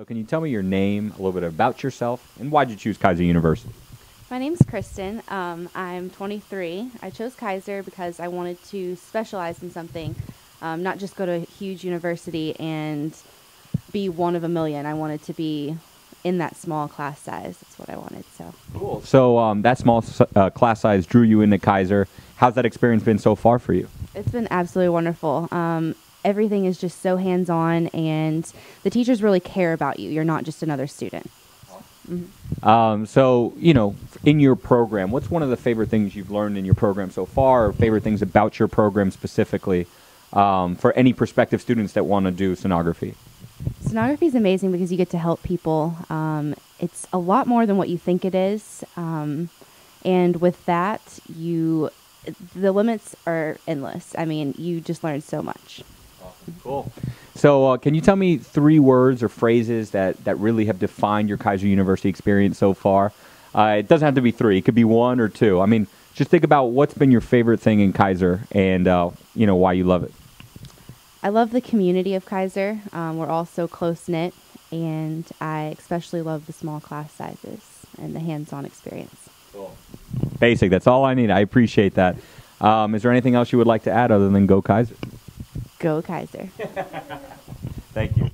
So, can you tell me your name, a little bit about yourself, and why'd you choose Keiser University? My name's Kristen. Um, I'm 23. I chose Keiser because I wanted to specialize in something, um, not just go to a huge university and be one of a million. I wanted to be in that small class size. That's what I wanted. So Cool. So, um, that small uh, class size drew you into Keiser. How's that experience been so far for you? it's been absolutely wonderful. Um, everything is just so hands on, and the teachers really care about you. You're not just another student. Um, so, you know, in your program, what's one of the favorite things you've learned in your program so far, or favorite things about your program specifically um, for any prospective students that want to do sonography? Sonography is amazing because you get to help people. Um, it's a lot more than what you think it is, um, and with that, you the limits are endless. I mean, you just learn so much. Cool. So, uh, can you tell me three words or phrases that, that really have defined your Keiser University experience so far? Uh, it doesn't have to be three; it could be one or two. I mean, just think about what's been your favorite thing in Keiser, and uh, you know why you love it. I love the community of Keiser. Um, we're all so close knit, and I especially love the small class sizes and the hands-on experience. Cool. Basic. That's all I need. I appreciate that. Um, is there anything else you would like to add other than go Keiser? Go Keiser. Thank you.